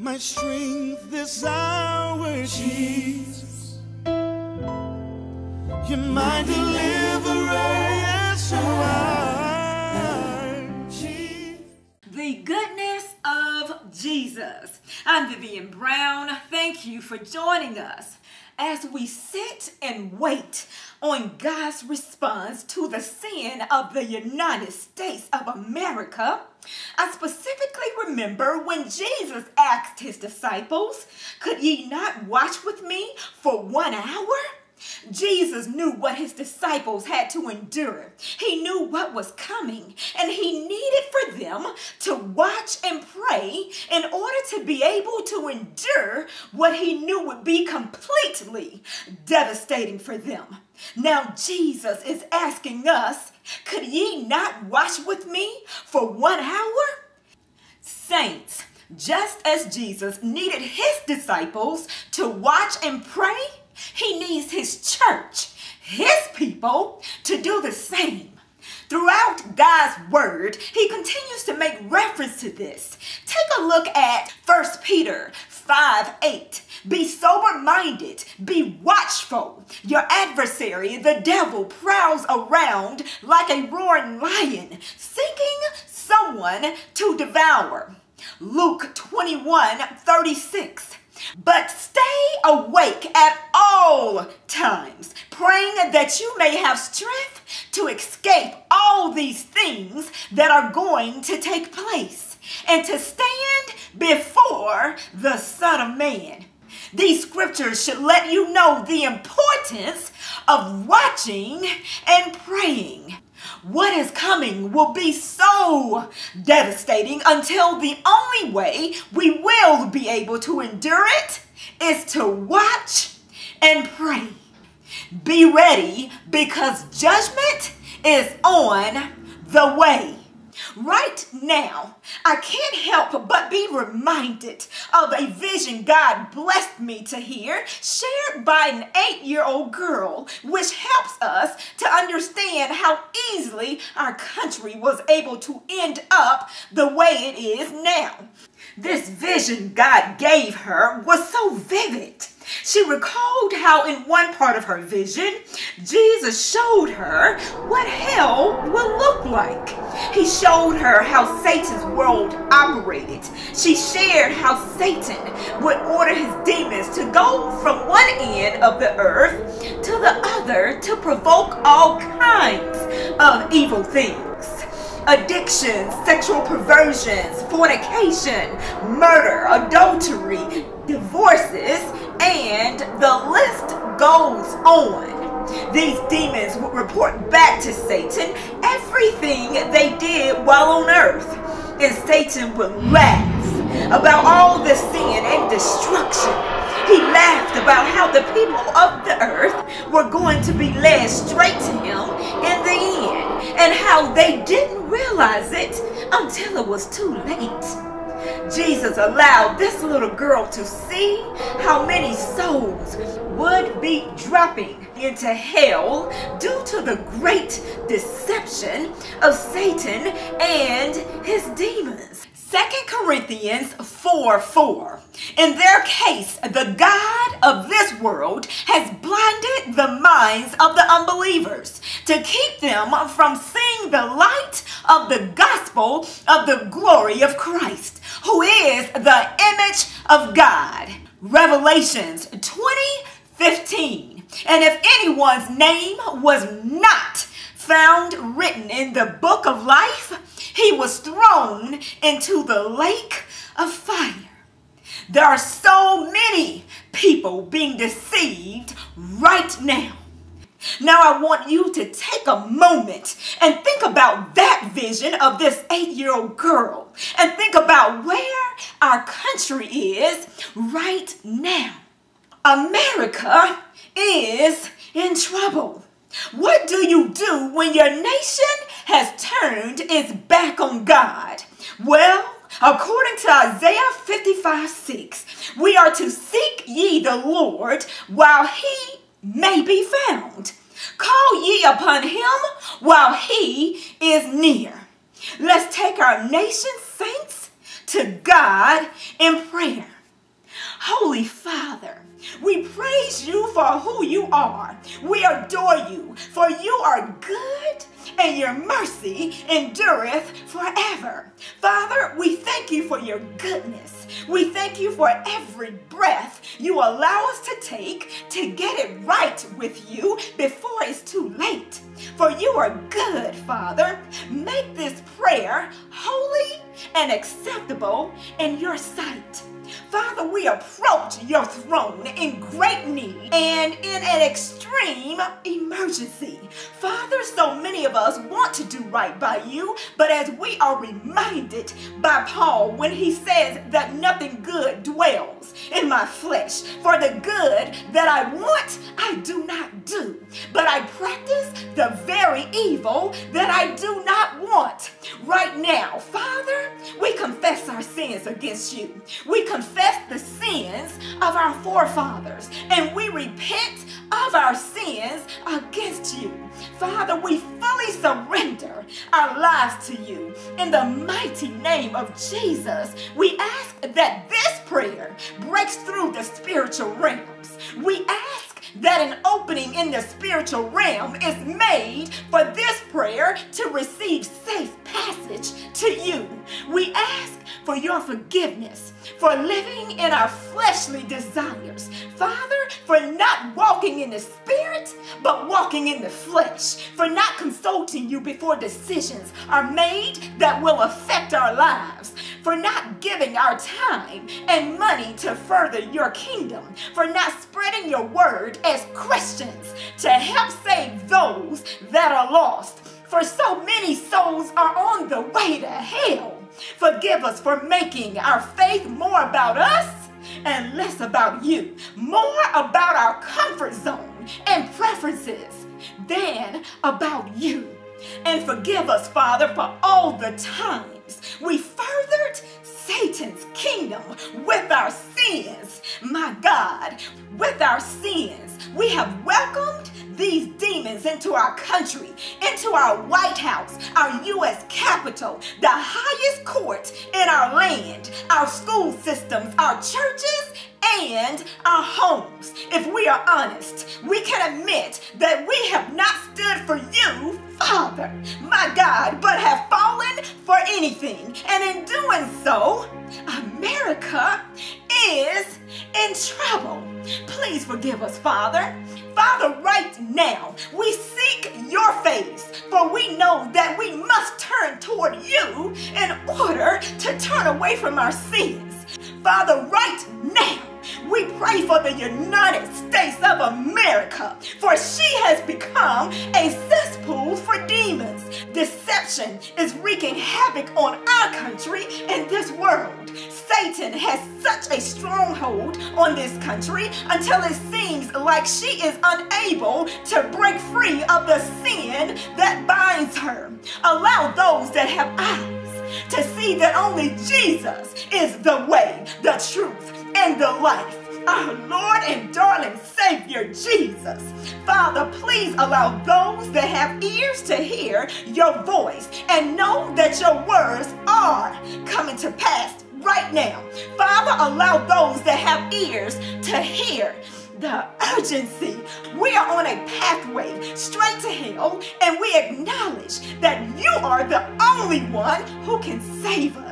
my strength this hour, Jesus. You're my deliverer. The goodness of Jesus. I'm Vivian Brown. Thank you for joining us as we sit and wait on God's response to the sin of the United States of America. I specifically remember when Jesus asked his disciples, Could ye not watch with me for one hour? Jesus knew what his disciples had to endure. He knew what was coming, and he needed for them to watch and pray in order to be able to endure what he knew would be completely devastating for them. Now, Jesus is asking us, Could ye not watch with me for one hour? Saints, just as Jesus needed his disciples to watch and pray, he needs his church, his people, to do the same. Throughout God's word, he continues to make reference to this. Take a look at 1 Peter 5 8. Be sober minded, be watchful. Your adversary, the devil, prowls around like a roaring lion, seeking someone to devour. Luke 21 36. But stay awake at all times, praying that you may have strength to escape all these things that are going to take place and to stand before the Son of Man. These scriptures should let you know the importance of watching and praying. What is coming will be so devastating until the only way we will be able to endure it is to watch and pray. Be ready because judgment is on the way. Right now, I can't help but be reminded of a vision God blessed me to hear, shared by an eight year old girl, which helps us to understand how easily our country was able to end up the way it is now. This vision God gave her was so vivid. She recalled how, in one part of her vision, Jesus showed her what hell would look like. He showed her how Satan's world operated. She shared how Satan would order his demons to go from one end of the earth to the other to provoke all kinds of evil things addictions, sexual perversions, fornication, murder, adultery, divorces, and the list goes on. These demons would report back to Satan everything they did while on earth. And Satan would laugh about all the sin and destruction. He laughed about how the people of the earth were going to be led straight to him in the end, and how they didn't realize it until it was too late. Jesus allowed this little girl to see how many souls would be dropping into hell due to the great deception of Satan and his demons. 2 Corinthians 4 4. In their case, the God of this world has blinded the minds of the unbelievers to keep them from seeing the light of the gospel of the glory of Christ, who is the image of God. Revelations 20 15. And if anyone's name was not found written in the book of life, he was thrown into the lake of fire. There are so many people being deceived right now. Now, I want you to take a moment and think about that vision of this eight year old girl and think about where our country is right now. America is in trouble. What do you do when your nation has turned its back on God? Well, according to Isaiah 55 6, we are to seek ye the Lord while he may be found. Call ye upon him while he is near. Let's take our nation saints to God in prayer. Holy Father, we praise you for who you are. We adore you, for you are good and your mercy endureth forever. Father, we thank you for your goodness. We thank you for every breath you allow us to take to get it right with you before it's too late. For you are good, Father. Make this prayer holy and acceptable in your sight. Father, we approach your throne in great need and in an extreme emergency. Father, so many of us want to do right by you, but as we are reminded by Paul when he says that nothing good dwells in my flesh, for the good that I want, I do not do, but I practice the very evil that I do not want. Right now, Father, we confess our sins against you. We confess the sins of our forefathers, and we repent of our sins against you. Father, we fully surrender our lives to you. In the mighty name of Jesus, we ask that this prayer breaks through the spiritual realms. We ask that an opening in the spiritual realm is made for this prayer to receive safe passage to you. We ask for your forgiveness, for living in our fleshly desires. Father, for not walking in the spirit, but walking in the flesh, for not consulting you before decisions are made that will affect our lives, for not giving our time and money to further your kingdom, for not spreading your word as Christians to help save those that are lost. For so many souls are on the way to hell. Forgive us for making our faith more about us and less about you, more about our comfort zone and preferences than about you. And forgive us, Father, for all the times we furthered Satan's kingdom with our sins. My God, with our sins, we have welcomed these demons into our country, into our White House, our U.S. Capitol, the highest court in our land, our school systems, our churches, and our homes. If we are honest, we can admit that we have not stood for you, Father, my God, but have fallen for anything. And in doing so, America is in trouble. Please forgive us, Father. Father, right now, we seek your face, for we know that we must turn toward you in order to turn away from our sins. Father, right now, we pray for the United States of America, for she has become a cesspool for demons. Deception is wreaking havoc on our country and this world. Satan has such a stronghold on this country until it seems like she is unable to break free of the sin that binds her. Allow those that have eyes to see that only Jesus is the way, the truth, and the life. Our Lord and darling Savior Jesus. Father, please allow those that have ears to hear your voice and know that your words are coming to pass right now. Father, allow those that have ears to hear the urgency. We are on a pathway straight to hell, and we acknowledge that you are the only one who can save us.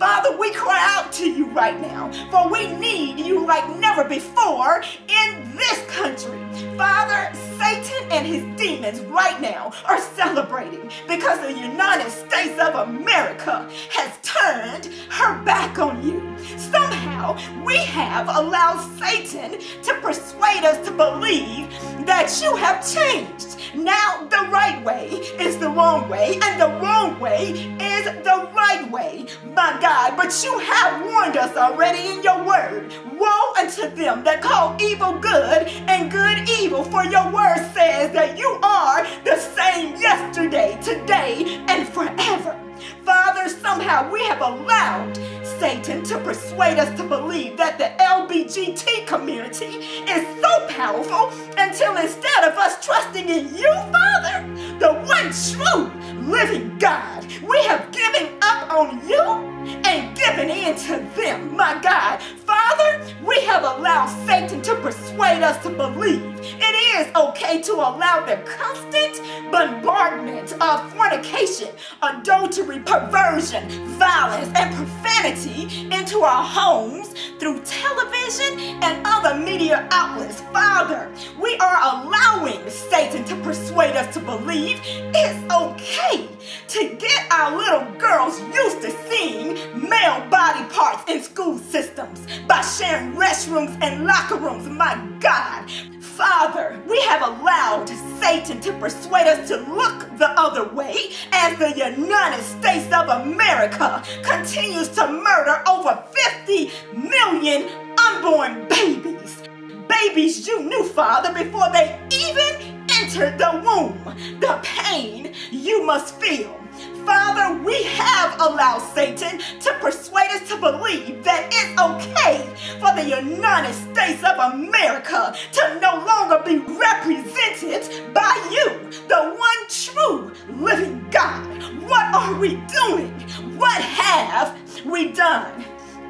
Father, we cry out to you right now, for we need you like never before in this country. Father, Satan and his demons right now are celebrating because the United States of America has turned her back on you. Somehow, we have allowed Satan to persuade us to believe that you have changed. Now, the right way is the wrong way, and the wrong way is the right way. My God, but you have warned us already in your word. Woe unto them that call evil good and good evil, for your word says that you are the same yesterday, today, and forever. Father, somehow we have allowed Satan to persuade us to believe that the LBGT community is so powerful until instead of us trusting in you, Father, the one true living God, we have given up on you and given in to them, my God. Father, we have allowed Satan to persuade us to believe it is okay to allow the constant bombardment of fornication, adultery, perversion, violence, and profanity into our homes through television and other media outlets. Father, we are to persuade us to believe it's okay to get our little girls used to seeing male body parts in school systems by sharing restrooms and locker rooms. My God. Father, we have allowed Satan to persuade us to look the other way as the United States of America continues to murder over 50 million unborn babies. Babies you knew, Father, before they even entered the womb. The pain you must feel Father, we have allowed Satan to persuade us to believe that it's okay for the United States of America to no longer be represented by you, the one true living God. What are we doing? What have we done?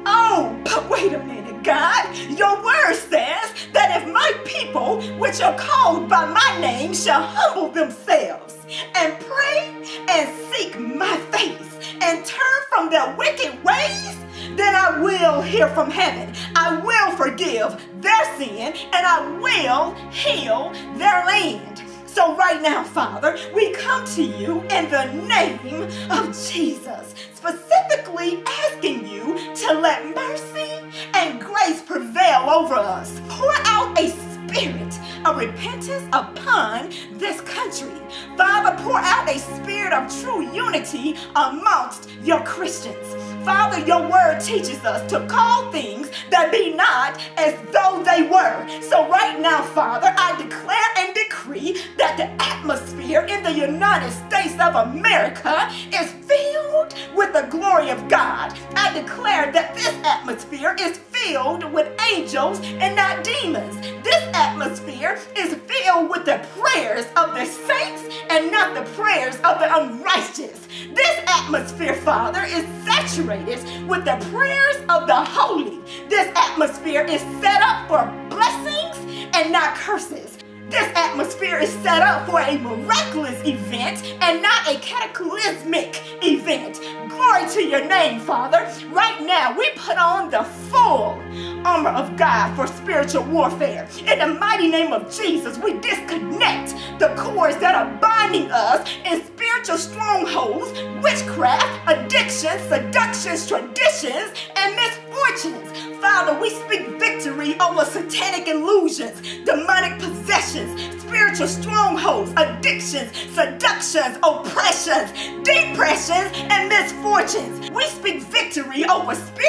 Oh, but wait a minute, God. Your word says that if my people, which are called by my name, shall humble themselves and pray and seek my face and turn from their wicked ways, then I will hear from heaven. I will forgive their sin and I will heal their land. So right now, Father, we come to you in the name of Jesus, specifically asking you to let mercy and grace prevail over us. Pour out a spirit of repentance upon this country. Father, pour out a spirit of true unity amongst your Christians. Father, your word teaches us to call things that be not as though they were. So right now, Father, I declare decree that the atmosphere in the United States of America is filled with the glory of God. I declare that this atmosphere is filled with angels and not demons. This atmosphere is filled with the prayers of the saints and not the prayers of the unrighteous. This atmosphere, Father, is saturated with the prayers of the holy. This atmosphere is set up for blessings and not curses. This atmosphere is set up for a miraculous event and not a cataclysmic event. Glory to your name, Father. Right now, we put on the full armor of God for spiritual warfare. In the mighty name of Jesus, we disconnect the cords that are binding us in spiritual strongholds, witchcraft, addictions, seductions, traditions, and misfortunes. Father, we speak victory over satanic illusions, demonic possessions, spiritual strongholds, addictions, seductions, oppressions, depressions, and misfortunes. We speak victory over spiritual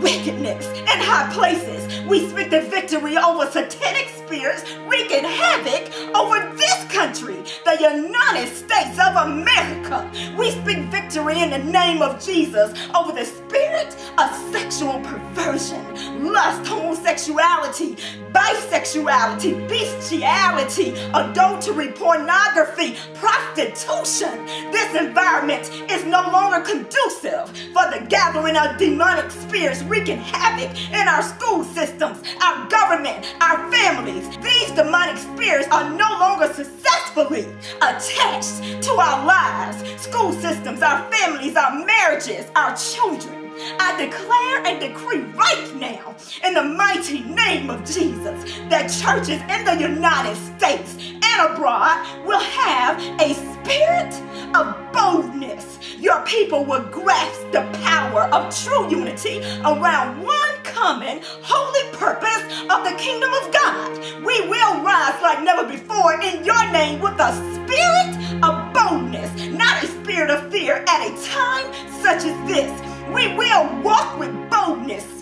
wickedness in high places. We speak the victory over satanic spirits wreaking havoc over this country, the United States of America. We speak victory in the name of Jesus over the spirit of sexual perversion, lust, homosexuality, bisexuality, bestiality, adultery, pornography, prostitution. This environment is no longer conducive for the gathering of demonic spirits wreaking havoc in our school systems, our government, our families. These demonic spirits are no longer successfully attached to our lives, school systems, our families, our marriages, our children. I declare and decree right now in the mighty name of Jesus that churches in the United States and abroad will have a spirit of boldness. Your people will grasp the power of true unity around one common holy purpose of the kingdom of God. We will rise like never before in your name with a spirit of boldness, not a spirit of fear at a time such as this. We will walk with boldness,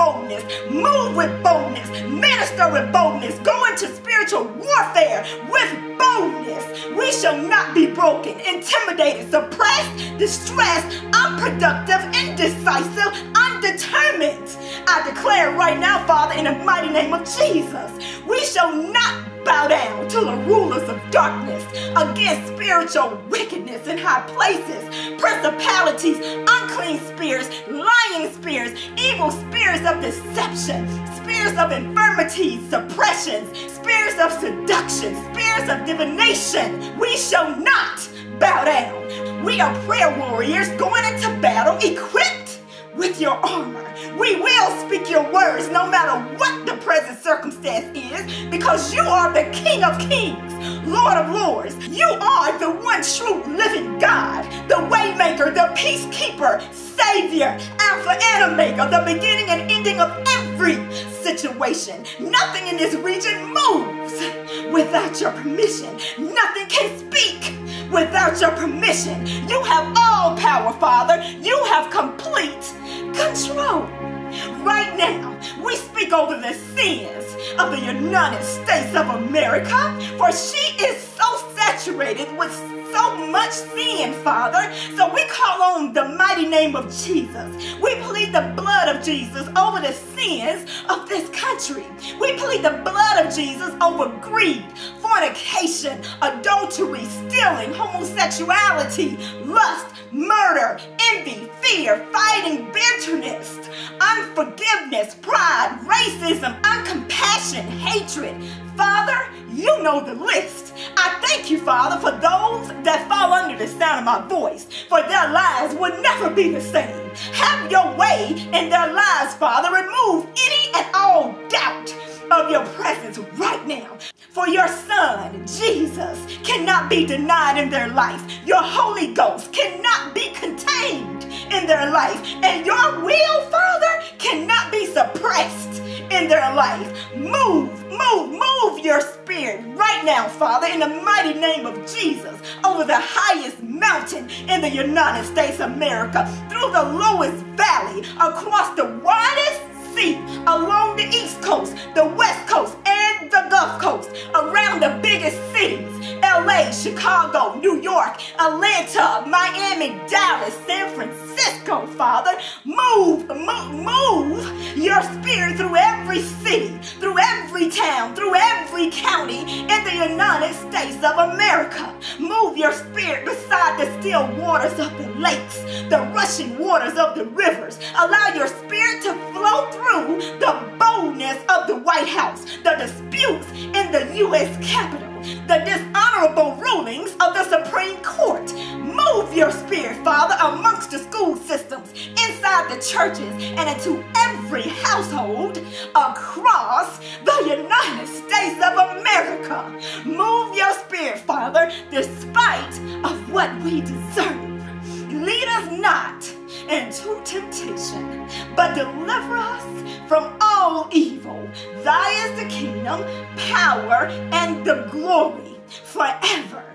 boldness, move with boldness, minister with boldness, go into spiritual warfare with boldness. We shall not be broken, intimidated, suppressed, distressed, unproductive, indecisive, undetermined. I declare right now, Father, in the mighty name of Jesus, we shall not bow down to the rulers of darkness, against spiritual wickedness in high places, principalities, unclean spirits, lying spirits, evil spirits of deception, spirits of infirmities, suppressions, spirits of seduction, spirits of divination. We shall not bow down. We are prayer warriors going into battle equipped with your armor. We will speak your words no matter what the present circumstance is because you are the King of Kings, Lord of Lords. You are the one true living God, the waymaker, the peacekeeper, Savior, Alpha and Omega, the beginning and ending of every situation. Nothing in this region moves without your permission. Nothing can speak without your permission. You have all power, Father. You have complete control. Right now, we speak over the sins of the United States of America, for she is so saturated with so much sin, Father. So we call on the mighty name of Jesus. We plead the blood of Jesus over the sins of this country. We plead the blood of Jesus over greed, fornication, adultery, stealing, homosexuality, lust, murder, envy, fear, fighting, bitterness, unforgiveness, pride, racism, uncompassion, hatred. Father, you know the list. I thank you, Father, for those that fall under the sound of my voice, for their lives will never be the same. Have your way in their lives, Father. Remove any and all doubt of your presence right now. For your Son, Jesus, cannot be denied in their life. Your Holy Ghost cannot be contained in their life. And your will, Father, cannot be suppressed in their life. Move, move, move your spirit right now, Father, in the mighty name of Jesus, over the highest mountain in the United States of America, through the lowest valley, across the widest sea, along the East Coast, the West Coast, and the Gulf Coast, around the biggest cities LA, Chicago, New York, Atlanta, Miami, Dallas, San Francisco, Father. Move, move, move your spirit through every city, through every town, through every county in the United States of America. Move your spirit beside the still waters of the lakes, the rushing waters of the rivers. Allow your spirit to flow through the boldness of the White House, the disputes in the U.S. Capitol the dishonorable rulings of the Supreme Court. Move your spirit, Father, amongst the school systems, inside the churches, and into every household across the United States of America. Move your spirit, Father, despite of what we deserve. Lead us not into temptation, but deliver us from all evil. Thy is the kingdom, power, and the glory forever.